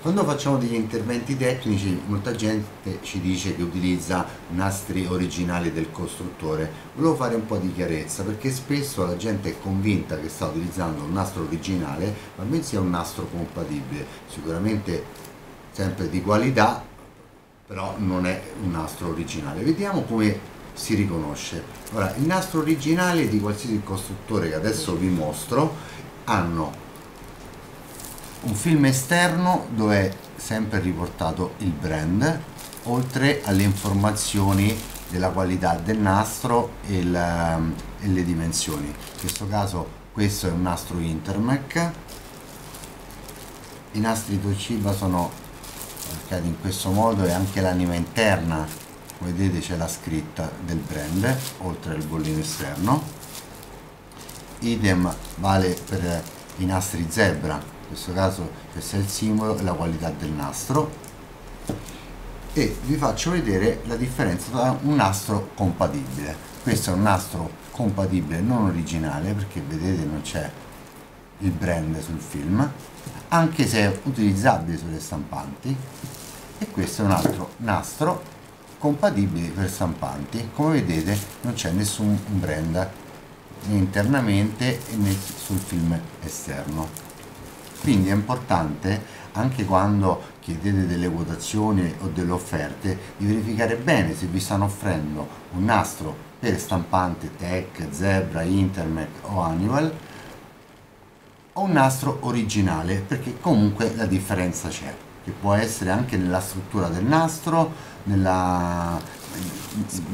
Quando facciamo degli interventi tecnici, molta gente ci dice che utilizza nastri originali del costruttore. Volevo fare un po' di chiarezza perché spesso la gente è convinta che sta utilizzando un nastro originale, ma bensì è un nastro compatibile. Sicuramente sempre di qualità, però non è un nastro originale. Vediamo come si riconosce. Ora, il nastro originale di qualsiasi costruttore che adesso vi mostro hanno un film esterno dove è sempre riportato il brand oltre alle informazioni della qualità del nastro e, il, e le dimensioni. In questo caso questo è un nastro Intermec. I nastri Toshiba sono marcati in questo modo e anche l'anima interna come vedete c'è la scritta del brand oltre al bollino esterno. Idem vale per i nastri zebra questo caso questo è il simbolo e la qualità del nastro. E vi faccio vedere la differenza tra un nastro compatibile. Questo è un nastro compatibile non originale perché vedete non c'è il brand sul film anche se è utilizzabile sulle stampanti. E questo è un altro nastro compatibile per stampanti. Come vedete non c'è nessun brand internamente né sul film esterno. Quindi è importante anche quando chiedete delle quotazioni o delle offerte di verificare bene se vi stanno offrendo un nastro per stampante Tech, Zebra, Intermec o Honeywell o un nastro originale perché comunque la differenza c'è che può essere anche nella struttura del nastro nella,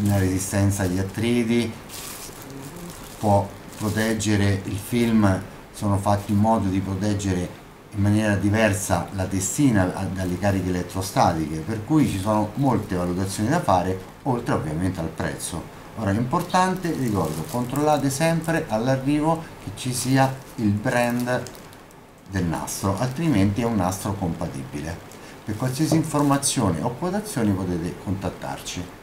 nella resistenza agli attriti può proteggere il film sono fatti in modo di proteggere in maniera diversa la testina dalle cariche elettrostatiche, per cui ci sono molte valutazioni da fare, oltre ovviamente al prezzo. Ora è importante, ricordo, controllate sempre all'arrivo che ci sia il brand del nastro, altrimenti è un nastro compatibile. Per qualsiasi informazione o quotazioni potete contattarci.